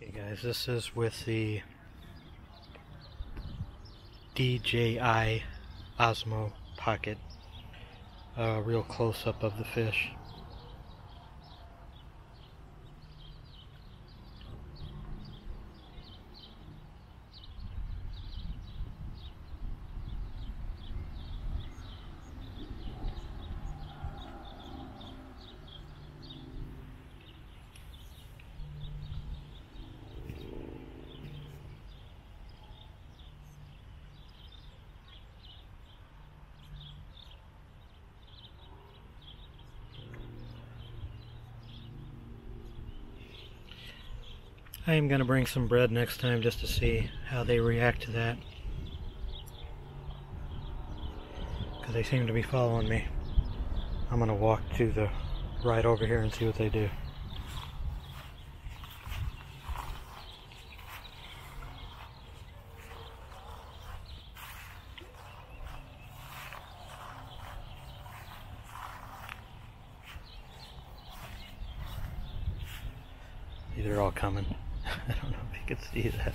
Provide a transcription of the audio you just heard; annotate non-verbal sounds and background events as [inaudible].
Okay guys, this is with the DJI Osmo Pocket. A real close-up of the fish. I am going to bring some bread next time just to see how they react to that. Because they seem to be following me. I'm going to walk to the right over here and see what they do. They're all coming. [laughs] I don't know if you can see that.